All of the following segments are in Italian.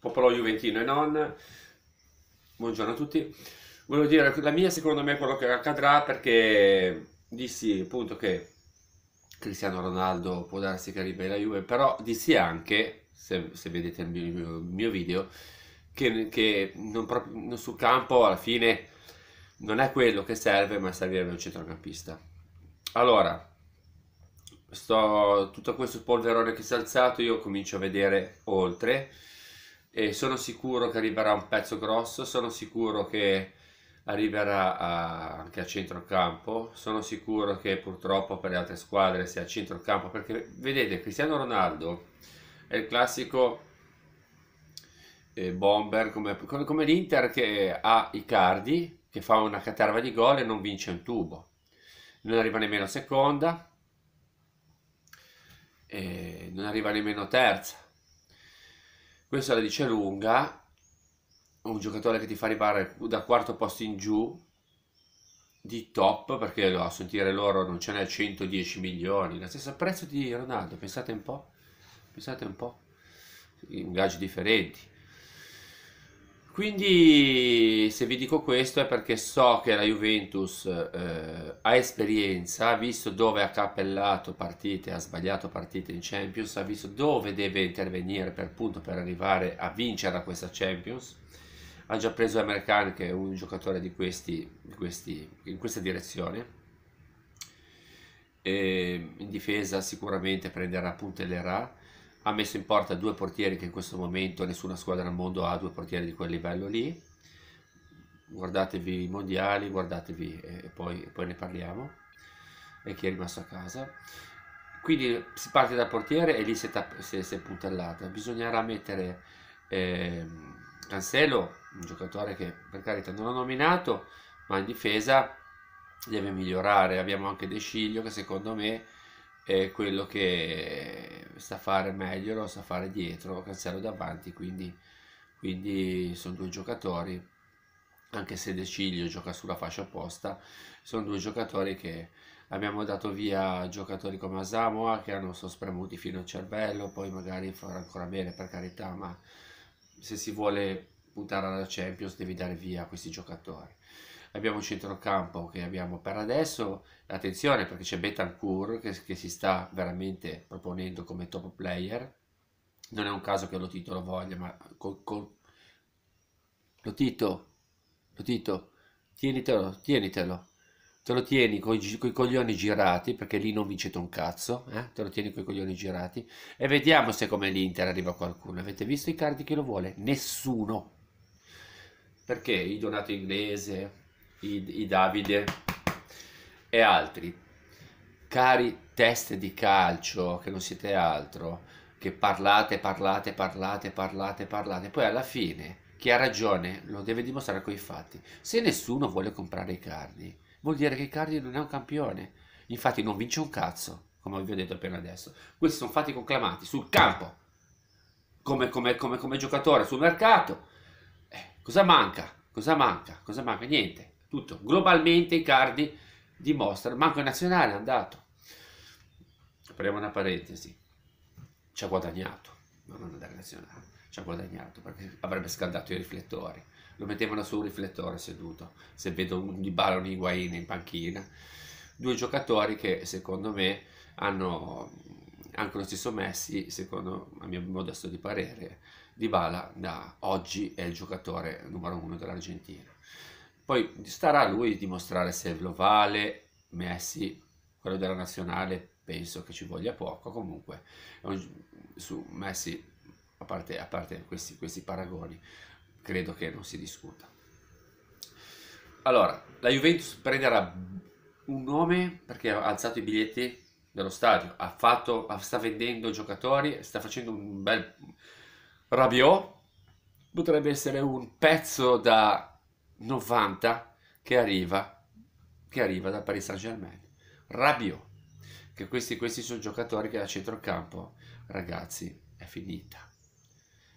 popolo juventino e non. Buongiorno a tutti. Volevo dire, la mia secondo me quello che accadrà perché dissi appunto che Cristiano Ronaldo può darsi che arrivi alla Juve, però dissi anche, se, se vedete il mio, il mio video, che, che non proprio, sul campo alla fine non è quello che serve, ma servirebbe un centrocampista. Allora, sto, tutto questo polverone che si è alzato, io comincio a vedere oltre e sono sicuro che arriverà un pezzo grosso, sono sicuro che arriverà a, anche a centrocampo, sono sicuro che purtroppo per le altre squadre sia a centrocampo, perché vedete Cristiano Ronaldo è il classico eh, bomber come, come, l'Inter che ha Icardi che fa una caterva di gol e non vince un tubo. Non arriva nemmeno seconda non arriva nemmeno terza questo la dice lunga. Un giocatore che ti fa arrivare da quarto posto in giù di top perché a sentire loro non ce n'è 110 milioni. Lo stesso prezzo di Ronaldo pensate un po' pensate un po' ingaggi differenti quindi se vi dico questo è perché so che la Juventus eh, ha esperienza, ha visto dove ha cappellato partite, ha sbagliato partite in Champions, ha visto dove deve intervenire per, appunto, per arrivare a vincere questa Champions. Ha già preso American che è un giocatore di questi, di questi, in questa direzione. E in difesa sicuramente prenderà puntellerà ha messo in porta due portieri che in questo momento nessuna squadra al mondo ha due portieri di quel livello lì. Guardatevi i mondiali guardatevi e poi, poi ne parliamo. E chi è rimasto a casa. Quindi si parte dal portiere e lì si è, si si è puntellata. Bisognerà mettere eh, Cancelo un giocatore che per carità non ho nominato ma in difesa deve migliorare. Abbiamo anche De Sciglio che secondo me è quello che sa fare meglio, lo sa fare dietro, Cancelo davanti, quindi, quindi sono due giocatori, anche se De Ciglio gioca sulla fascia opposta, sono due giocatori che abbiamo dato via giocatori come Asamoa che hanno sono spremuti fino al cervello, poi magari farà ancora bene per carità, ma se si vuole puntare alla Champions devi dare via questi giocatori abbiamo un centrocampo che abbiamo per adesso, attenzione perché c'è Betancourt che, che si sta veramente proponendo come top player, non è un caso che lo titolo voglia, ma col, col... lo tito, lo tito, tienitelo, tienitelo, te lo tieni con i coglioni girati perché lì non vincete un cazzo, eh? te lo tieni con i coglioni girati e vediamo se come l'Inter arriva qualcuno. Avete visto i cardi che lo vuole? Nessuno. Perché i Donato Inglese, i, i Davide e altri. Cari teste di calcio, che non siete altro, che parlate, parlate, parlate, parlate, parlate, poi alla fine chi ha ragione lo deve dimostrare con i fatti. Se nessuno vuole comprare i cardi, vuol dire che Icardi non è un campione. Infatti non vince un cazzo, come vi ho detto appena adesso. Questi sono fatti conclamati sul campo, come, come, come, come giocatore sul mercato. Eh, cosa manca? Cosa manca? Cosa manca? Niente tutto. Globalmente Icardi dimostra, manco in nazionale è andato. Apriamo una parentesi, ci ha guadagnato, non andare in nazionale, ci ha guadagnato perché avrebbe scaldato i riflettori. Lo mettevano sul riflettore seduto, se vedo un Di Bala o un Higuain in panchina. Due giocatori che secondo me hanno anche lo stesso Messi, secondo a mio modesto di parere, Di Bala da oggi è il giocatore numero uno dell'Argentina. Poi starà a lui dimostrare se lo vale, Messi, quello della nazionale, penso che ci voglia poco, comunque su Messi, a parte, a parte questi, questi paragoni, credo che non si discuta. Allora, la Juventus prenderà un nome perché ha alzato i biglietti dello stadio, ha fatto, sta vendendo giocatori, sta facendo un bel Rabiot, potrebbe essere un pezzo da 90 che arriva, che arriva dal Paris Saint Germain. Rabiot, che questi, questi sono giocatori che a centrocampo, ragazzi, è finita.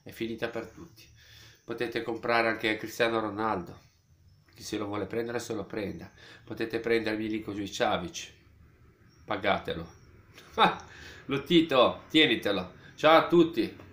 È finita per tutti. Potete comprare anche Cristiano Ronaldo, chi se lo vuole prendere se lo prenda. Potete prendere Miliko Savic, pagatelo. lo Tito, tienitelo. Ciao a tutti.